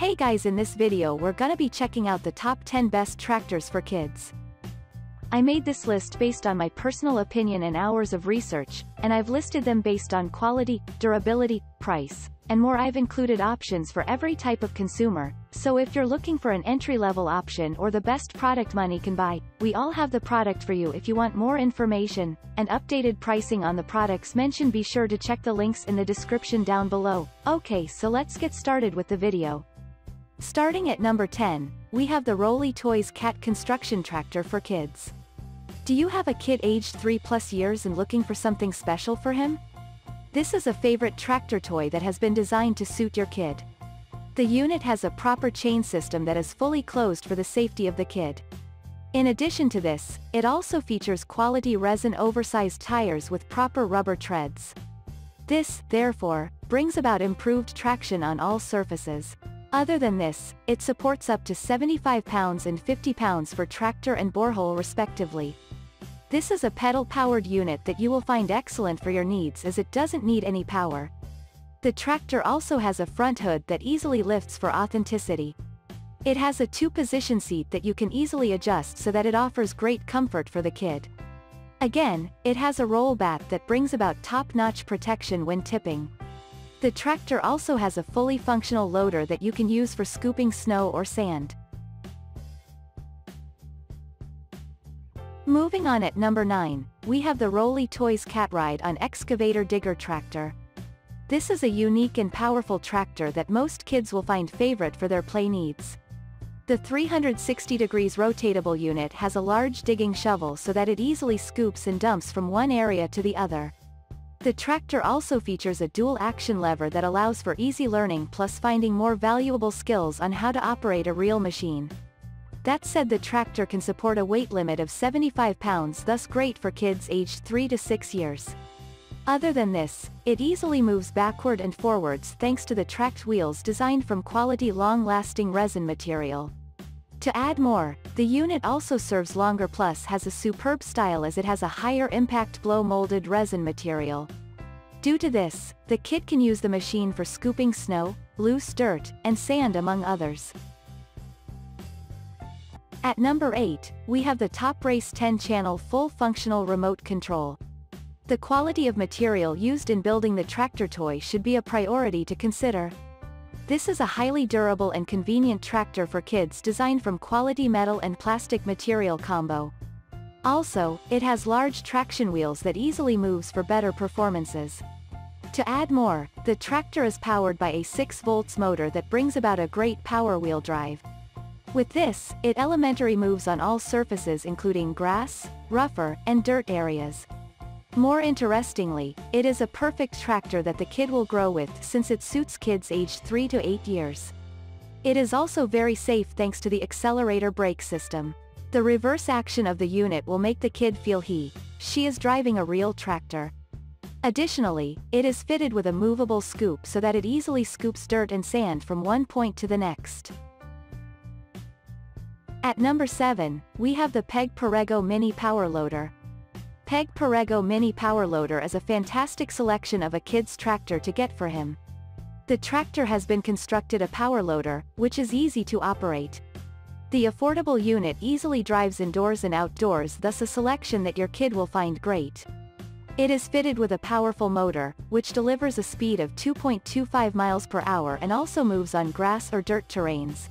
Hey guys in this video we're gonna be checking out the top 10 best tractors for kids. I made this list based on my personal opinion and hours of research, and I've listed them based on quality, durability, price, and more I've included options for every type of consumer, so if you're looking for an entry-level option or the best product money can buy, we all have the product for you if you want more information, and updated pricing on the products mentioned be sure to check the links in the description down below. Okay so let's get started with the video. Starting at number 10, we have the Rolly Toys Cat Construction Tractor for Kids. Do you have a kid aged 3 plus years and looking for something special for him? This is a favorite tractor toy that has been designed to suit your kid. The unit has a proper chain system that is fully closed for the safety of the kid. In addition to this, it also features quality resin oversized tires with proper rubber treads. This, therefore, brings about improved traction on all surfaces. Other than this, it supports up to 75 pounds and 50 pounds for tractor and borehole respectively. This is a pedal-powered unit that you will find excellent for your needs as it doesn't need any power. The tractor also has a front hood that easily lifts for authenticity. It has a two-position seat that you can easily adjust so that it offers great comfort for the kid. Again, it has a roll bat that brings about top-notch protection when tipping. The tractor also has a fully functional loader that you can use for scooping snow or sand. Moving on at number 9, we have the Rolly Toys Cat Ride on Excavator Digger Tractor. This is a unique and powerful tractor that most kids will find favorite for their play needs. The 360 degrees rotatable unit has a large digging shovel so that it easily scoops and dumps from one area to the other. The tractor also features a dual action lever that allows for easy learning plus finding more valuable skills on how to operate a real machine. That said the tractor can support a weight limit of 75 pounds thus great for kids aged 3 to 6 years. Other than this, it easily moves backward and forwards thanks to the tracked wheels designed from quality long-lasting resin material. To add more, the unit also serves longer plus has a superb style as it has a higher impact blow molded resin material. Due to this, the kit can use the machine for scooping snow, loose dirt, and sand among others. At number 8, we have the Top Race 10-channel full-functional remote control. The quality of material used in building the tractor toy should be a priority to consider. This is a highly durable and convenient tractor for kids designed from quality metal and plastic material combo. Also, it has large traction wheels that easily moves for better performances. To add more, the tractor is powered by a 6 volts motor that brings about a great power wheel drive. With this, it elementary moves on all surfaces including grass, rougher, and dirt areas. More interestingly, it is a perfect tractor that the kid will grow with since it suits kids aged 3 to 8 years. It is also very safe thanks to the accelerator brake system. The reverse action of the unit will make the kid feel he, she is driving a real tractor. Additionally, it is fitted with a movable scoop so that it easily scoops dirt and sand from one point to the next. At number 7, we have the Peg Perego Mini Power Loader. Peg Perego Mini Power Loader is a fantastic selection of a kid's tractor to get for him. The tractor has been constructed a power loader, which is easy to operate. The affordable unit easily drives indoors and outdoors thus a selection that your kid will find great. It is fitted with a powerful motor, which delivers a speed of 2.25 miles per hour and also moves on grass or dirt terrains.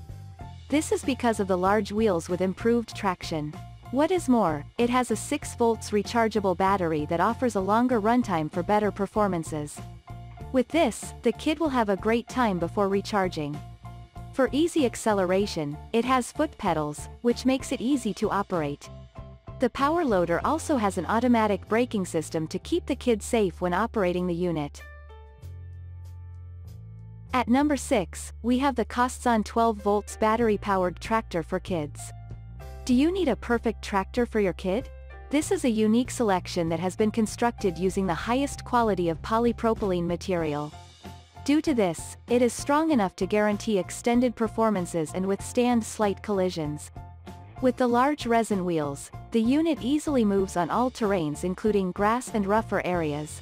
This is because of the large wheels with improved traction. What is more, it has a 6 volts rechargeable battery that offers a longer runtime for better performances. With this, the kid will have a great time before recharging. For easy acceleration, it has foot pedals, which makes it easy to operate. The power loader also has an automatic braking system to keep the kid safe when operating the unit. At number 6, we have the Costzon 12 volts battery-powered tractor for kids. Do you need a perfect tractor for your kid? This is a unique selection that has been constructed using the highest quality of polypropylene material. Due to this, it is strong enough to guarantee extended performances and withstand slight collisions. With the large resin wheels, the unit easily moves on all terrains including grass and rougher areas.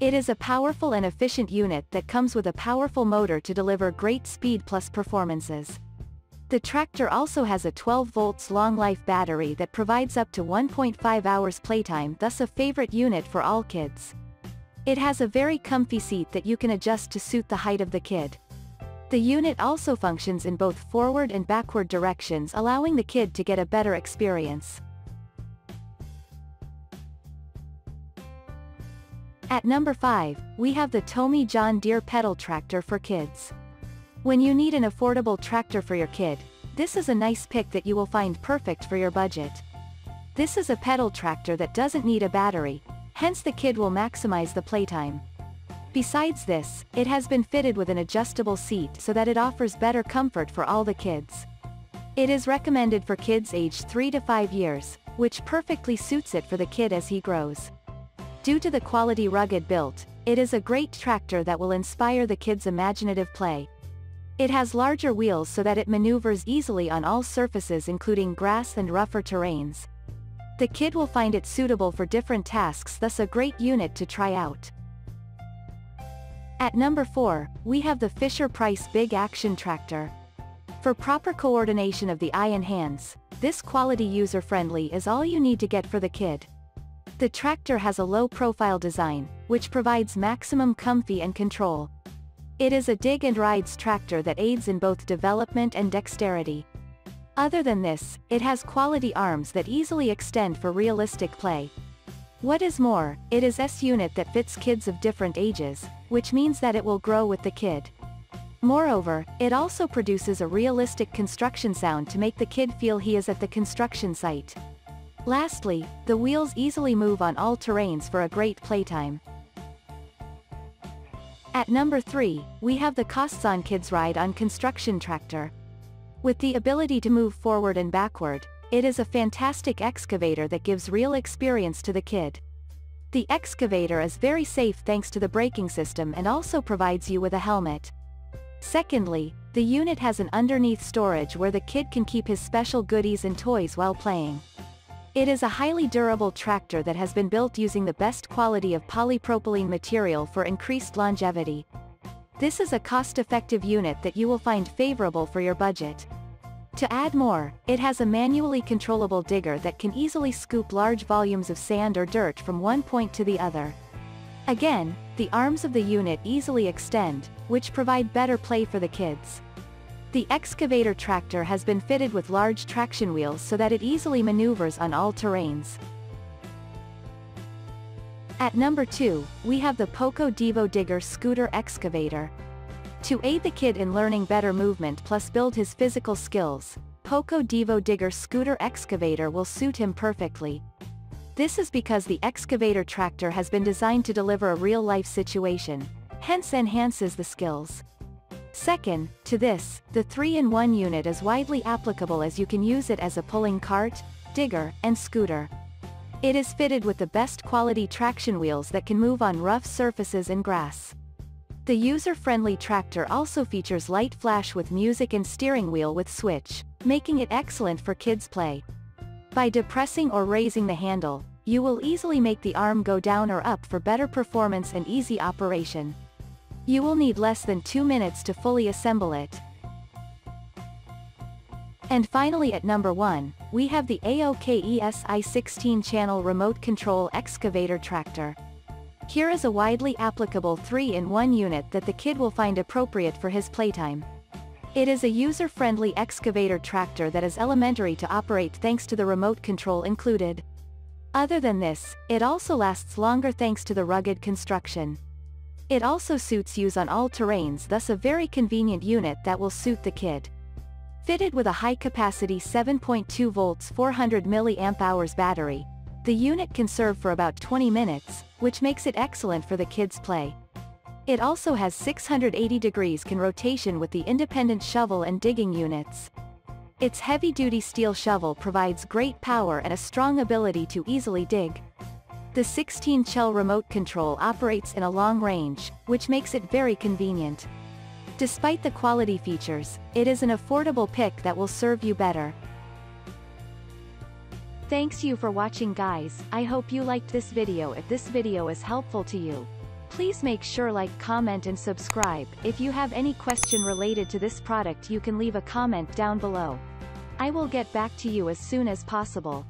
It is a powerful and efficient unit that comes with a powerful motor to deliver great speed plus performances. The tractor also has a 12 volts long life battery that provides up to 1.5 hours playtime thus a favorite unit for all kids. It has a very comfy seat that you can adjust to suit the height of the kid. The unit also functions in both forward and backward directions allowing the kid to get a better experience. At number 5, we have the Tomy John Deere pedal tractor for kids. When you need an affordable tractor for your kid, this is a nice pick that you will find perfect for your budget. This is a pedal tractor that doesn't need a battery, hence the kid will maximize the playtime. Besides this, it has been fitted with an adjustable seat so that it offers better comfort for all the kids. It is recommended for kids aged 3 to 5 years, which perfectly suits it for the kid as he grows. Due to the quality rugged built, it is a great tractor that will inspire the kids' imaginative play, it has larger wheels so that it maneuvers easily on all surfaces including grass and rougher terrains. The kid will find it suitable for different tasks thus a great unit to try out. At number 4, we have the Fisher-Price Big Action Tractor. For proper coordination of the eye and hands, this quality user-friendly is all you need to get for the kid. The tractor has a low-profile design, which provides maximum comfy and control. It is a dig and rides tractor that aids in both development and dexterity. Other than this, it has quality arms that easily extend for realistic play. What is more, it is S-unit that fits kids of different ages, which means that it will grow with the kid. Moreover, it also produces a realistic construction sound to make the kid feel he is at the construction site. Lastly, the wheels easily move on all terrains for a great playtime. At number 3, we have the Costzon Kids Ride on Construction Tractor. With the ability to move forward and backward, it is a fantastic excavator that gives real experience to the kid. The excavator is very safe thanks to the braking system and also provides you with a helmet. Secondly, the unit has an underneath storage where the kid can keep his special goodies and toys while playing. It is a highly durable tractor that has been built using the best quality of polypropylene material for increased longevity. This is a cost-effective unit that you will find favorable for your budget. To add more, it has a manually controllable digger that can easily scoop large volumes of sand or dirt from one point to the other. Again, the arms of the unit easily extend, which provide better play for the kids. The excavator tractor has been fitted with large traction wheels so that it easily maneuvers on all terrains. At number 2, we have the Poco Divo Digger Scooter Excavator. To aid the kid in learning better movement plus build his physical skills, Poco Divo Digger Scooter Excavator will suit him perfectly. This is because the excavator tractor has been designed to deliver a real-life situation, hence enhances the skills. Second, to this, the 3-in-1 unit is widely applicable as you can use it as a pulling cart, digger, and scooter. It is fitted with the best quality traction wheels that can move on rough surfaces and grass. The user-friendly tractor also features light flash with music and steering wheel with switch, making it excellent for kids play. By depressing or raising the handle, you will easily make the arm go down or up for better performance and easy operation. You will need less than 2 minutes to fully assemble it. And finally at number 1, we have the AOKESI 16-channel remote control excavator tractor. Here is a widely applicable 3-in-1 unit that the kid will find appropriate for his playtime. It is a user-friendly excavator tractor that is elementary to operate thanks to the remote control included. Other than this, it also lasts longer thanks to the rugged construction. It also suits use on all terrains thus a very convenient unit that will suit the kid. Fitted with a high-capacity 7.2 volts 400 mAh hours battery, the unit can serve for about 20 minutes, which makes it excellent for the kids' play. It also has 680 degrees can rotation with the independent shovel and digging units. Its heavy-duty steel shovel provides great power and a strong ability to easily dig. The 16-chell remote control operates in a long range, which makes it very convenient. Despite the quality features, it is an affordable pick that will serve you better. Thanks you for watching guys, I hope you liked this video if this video is helpful to you. Please make sure like comment and subscribe. If you have any question related to this product you can leave a comment down below. I will get back to you as soon as possible.